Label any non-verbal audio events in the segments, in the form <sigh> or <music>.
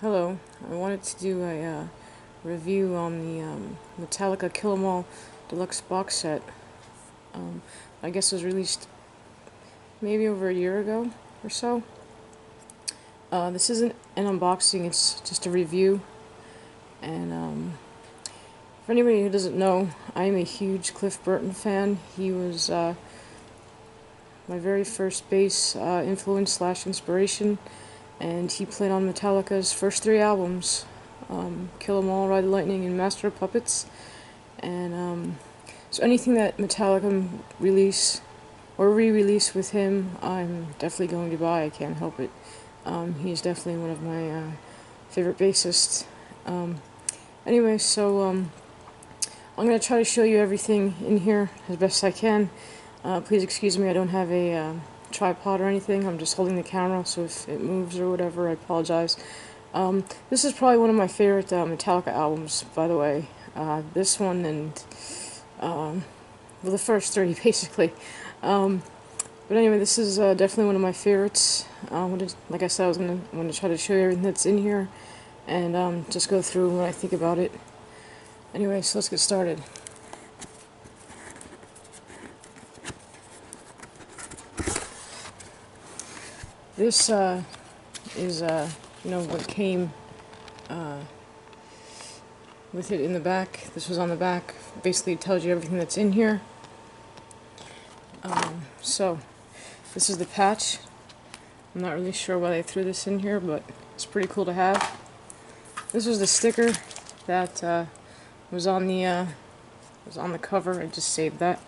Hello, I wanted to do a uh, review on the um, Metallica Kill 'Em All Deluxe box set. Um, I guess it was released maybe over a year ago or so. Uh, this isn't an unboxing, it's just a review. And um, for anybody who doesn't know, I am a huge Cliff Burton fan. He was uh, my very first bass uh, influence slash inspiration and he played on Metallica's first three albums um, Kill 'Em All, Ride the Lightning, and Master of Puppets. And um, so anything that Metallica release or re release with him, I'm definitely going to buy. I can't help it. Um, he's definitely one of my uh, favorite bassists. Um, anyway, so um, I'm going to try to show you everything in here as best I can. Uh, please excuse me, I don't have a. Uh, tripod or anything. I'm just holding the camera, so if it moves or whatever, I apologize. Um, this is probably one of my favorite uh, Metallica albums, by the way. Uh, this one and um, well, the first three, <laughs> basically. Um, but anyway, this is uh, definitely one of my favorites. Uh, like I said, I was gonna, I'm gonna try to show you everything that's in here, and um, just go through what I think about it. Anyway, so let's get started. This uh, is, uh, you know, what came uh, with it in the back. This was on the back. Basically, it tells you everything that's in here. Um, so, this is the patch. I'm not really sure why they threw this in here, but it's pretty cool to have. This was the sticker that uh, was on the uh, was on the cover. I just saved that.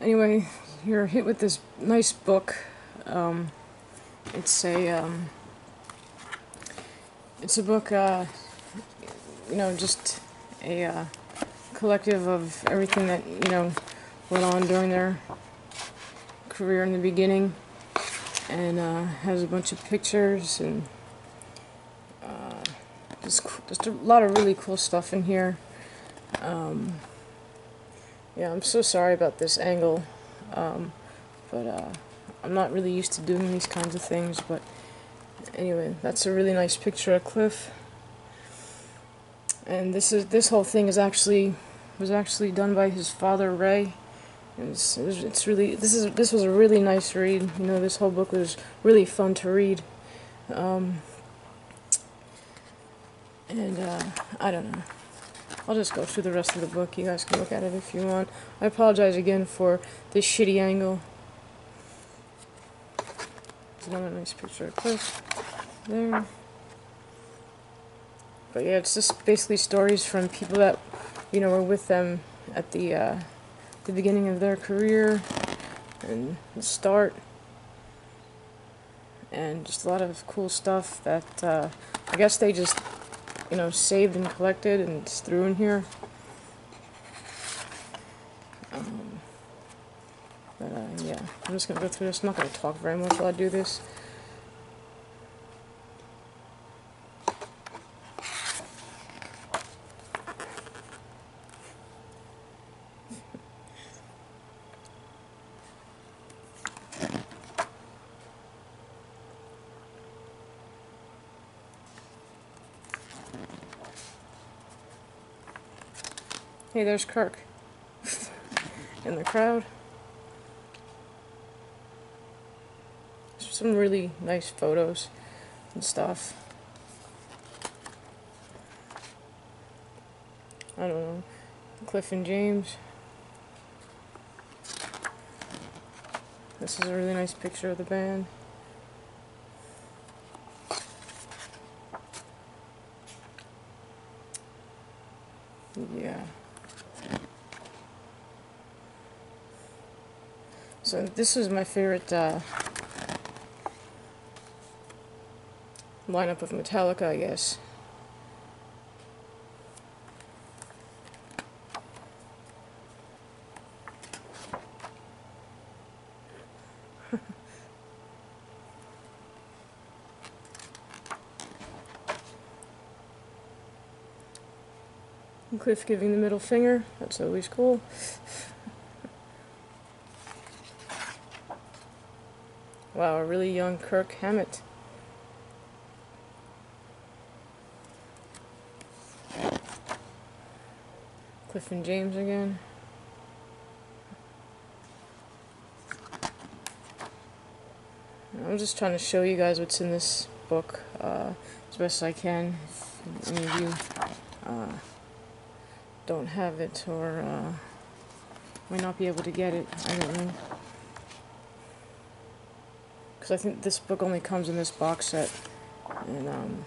Anyway, you're hit with this nice book. Um, it's a um, it's a book, uh, you know, just a uh, collective of everything that you know went on during their career in the beginning, and uh, has a bunch of pictures and uh, just just a lot of really cool stuff in here. Um, yeah, I'm so sorry about this angle, um, but. I'm not really used to doing these kinds of things, but anyway, that's a really nice picture of Cliff. And this is this whole thing is actually was actually done by his father Ray. It's, it's really this is this was a really nice read. You know, this whole book was really fun to read. Um, and uh, I don't know. I'll just go through the rest of the book. You guys can look at it if you want. I apologize again for this shitty angle another nice picture of Cliff there. But yeah, it's just basically stories from people that, you know, were with them at the, uh, the beginning of their career and the start. And just a lot of cool stuff that, uh, I guess they just, you know, saved and collected and threw in here. Um, but uh, yeah, I'm just going to go through this. I'm not going to talk very much while I do this. Hey, there's Kirk <laughs> in the crowd. Some really nice photos and stuff. I don't know. Cliff and James. This is a really nice picture of the band. Yeah. So this is my favorite uh, lineup of Metallica, I guess. <laughs> Cliff giving the middle finger, that's always cool. <laughs> wow, a really young Kirk Hammett. Cliff and James again. I'm just trying to show you guys what's in this book uh, as best I can. If any of you uh, don't have it or uh, might not be able to get it, I don't know. Because I think this book only comes in this box set. And um,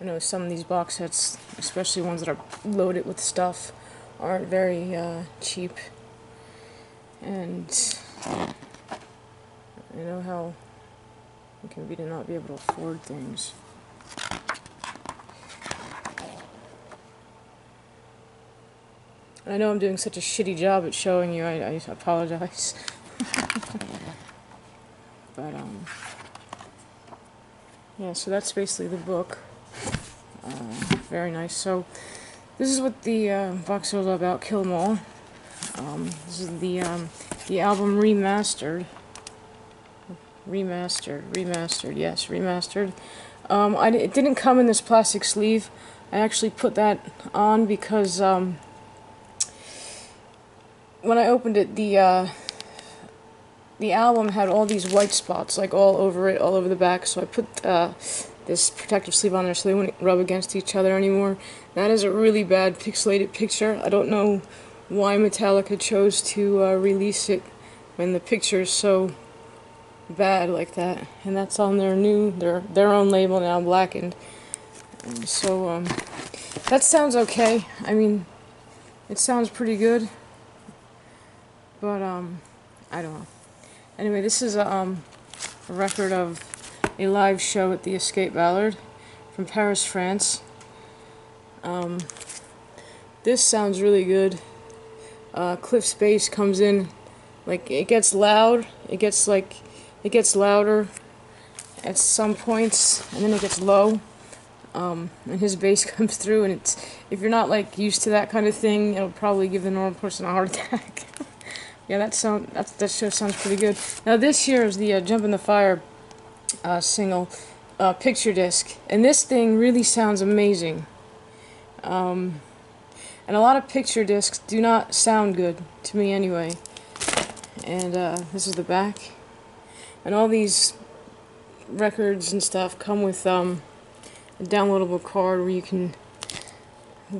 I know some of these box sets, especially ones that are loaded with stuff, aren't very uh, cheap. And I know how it can be to not be able to afford things. I know I'm doing such a shitty job at showing you, I, I apologize. <laughs> but, um, yeah, so that's basically the book. Uh, very nice. So, this is what the uh, box all about, Kill 'Em All. Um, this is the, um, the album remastered. Remastered, remastered, yes, remastered. Um, I, it didn't come in this plastic sleeve. I actually put that on because, um, when I opened it, the uh, the album had all these white spots, like all over it, all over the back. So I put uh, this protective sleeve on there so they wouldn't rub against each other anymore. That is a really bad pixelated picture. I don't know why Metallica chose to uh, release it when the picture is so bad like that. And that's on their new, their their own label now, Blackened. And so um, that sounds okay. I mean, it sounds pretty good. But, um, I don't know. Anyway, this is a, um, a record of a live show at the Espace Balard from Paris, France. Um, this sounds really good. Uh, Cliff's bass comes in, like, it gets loud, it gets, like, it gets louder at some points, and then it gets low. Um, and his bass <laughs> comes through, and it's, if you're not, like, used to that kind of thing, it'll probably give the normal person a heart <laughs> attack. Yeah, that sound that that show sounds pretty good. Now this here is the uh, Jump in the Fire uh, single uh, picture disc, and this thing really sounds amazing. Um, and a lot of picture discs do not sound good to me anyway. And uh, this is the back, and all these records and stuff come with um, a downloadable card where you can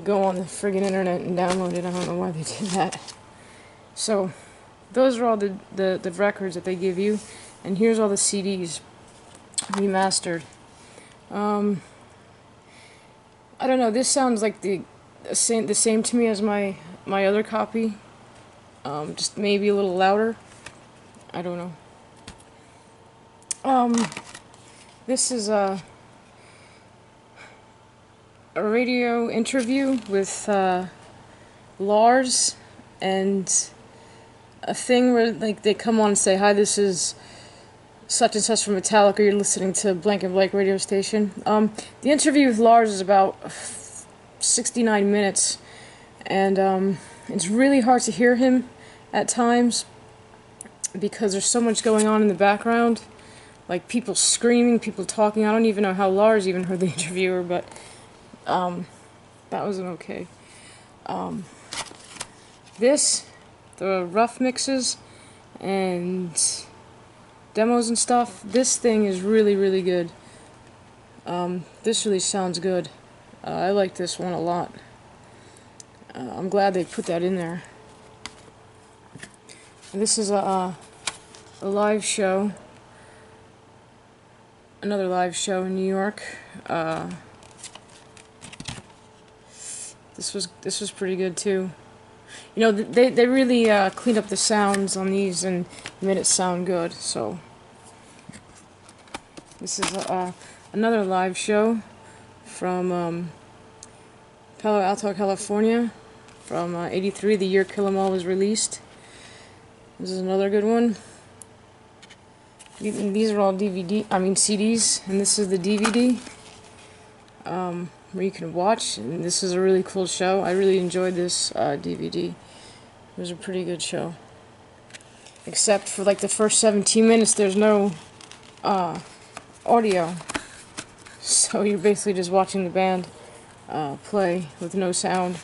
go on the friggin' internet and download it. I don't know why they <laughs> did that. So those are all the, the, the records that they give you. And here's all the CDs remastered. Um, I don't know. This sounds like the same the same to me as my my other copy. Um, just maybe a little louder. I don't know. Um, this is a a radio interview with uh, Lars and a thing where like they come on and say, "Hi, this is such and such from Metallica. You're listening to Blank and Blank radio station." Um, the interview with Lars is about 69 minutes, and um, it's really hard to hear him at times because there's so much going on in the background, like people screaming, people talking. I don't even know how Lars even heard the <laughs> interviewer, but um, that wasn't okay. Um, this the rough mixes and demos and stuff, this thing is really, really good. Um, this really sounds good. Uh, I like this one a lot. Uh, I'm glad they put that in there. This is a, a live show, another live show in New York. Uh, this was this was pretty good too you know, they, they really uh, cleaned up the sounds on these and made it sound good, so. This is uh, another live show from um, Palo Alto, California, from uh, 83, the year Kill 'Em All was released. This is another good one. These are all DVD, I mean CDs, and this is the DVD. Um, where you can watch. And this is a really cool show. I really enjoyed this uh, DVD. It was a pretty good show. Except for like the first 17 minutes, there's no uh, audio. So you're basically just watching the band. uh, play with no sound,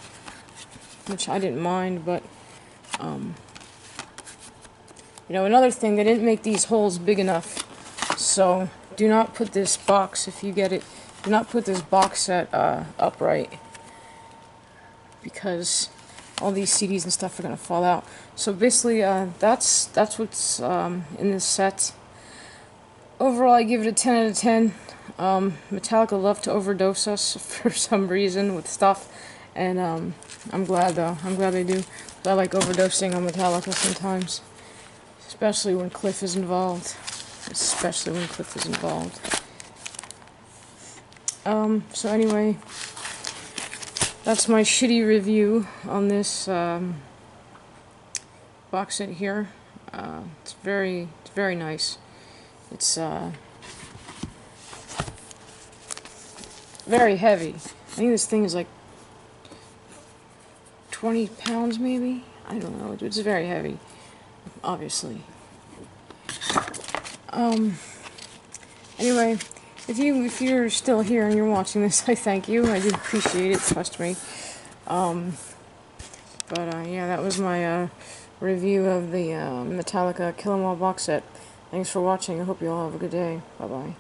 which I didn't mind, but um, you know, another thing, they didn't make these holes big enough, so do not put this box, if you get it, do not put this box set uh, upright, because all these CDs and stuff are going to fall out. So basically, uh, that's that's what's um, in this set. Overall, I give it a 10 out of 10. Um, Metallica love to overdose us <laughs> for some reason with stuff, and um, I'm glad though. I'm glad they do. I like overdosing on Metallica sometimes, especially when Cliff is involved. Especially when Cliff is involved. Um, so anyway, that's my shitty review on this um, box set here. Uh, it's very, it's very nice. It's uh, very heavy. I think this thing is like 20 pounds maybe? I don't know. It's very heavy, obviously. Um, anyway, if you if you're still here and you're watching this, I thank you. I do appreciate it. Trust me. Um, but uh, yeah, that was my uh, review of the uh, Metallica Kill 'Em All box set. Thanks for watching. I hope you all have a good day. Bye bye.